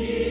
He